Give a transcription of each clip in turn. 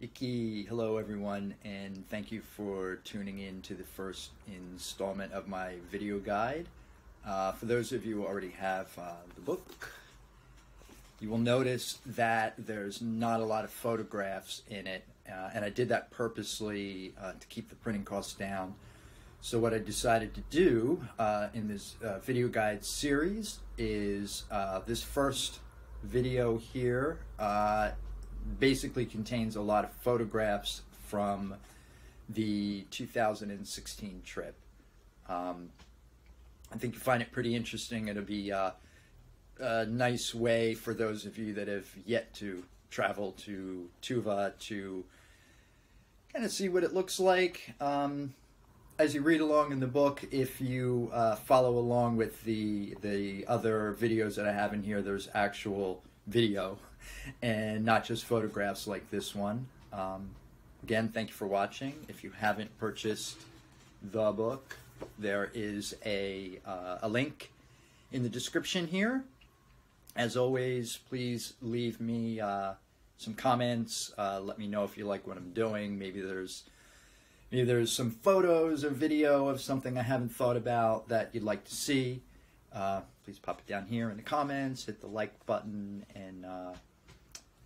Iki, hello everyone, and thank you for tuning in to the first installment of my video guide. Uh, for those of you who already have uh, the book, you will notice that there's not a lot of photographs in it, uh, and I did that purposely uh, to keep the printing costs down. So what I decided to do uh, in this uh, video guide series is this first video here basically contains a lot of photographs from the 2016 trip. Um, I think you find it pretty interesting. It'll be uh, a nice way for those of you that have yet to travel to Tuva to kind of see what it looks like. Um, as you read along in the book, if you uh, follow along with the the other videos that I have in here, there's actual video and not just photographs like this one. Um, again, thank you for watching. If you haven't purchased the book, there is a, uh, a link in the description here. As always, please leave me uh, some comments. Uh, let me know if you like what I'm doing. Maybe there's maybe there's some photos or video of something I haven't thought about that you'd like to see. Uh, please pop it down here in the comments, hit the like button, and uh,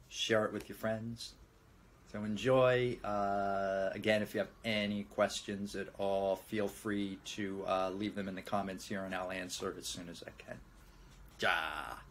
share it with your friends. So enjoy. Uh, again, if you have any questions at all, feel free to uh, leave them in the comments here, and I'll answer as soon as I can. Ja.